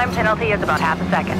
Time penalty is about half a second.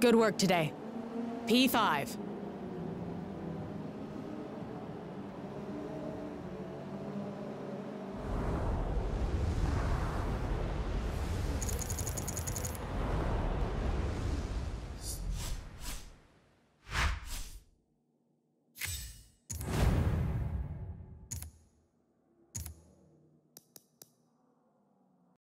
Good work today. P5.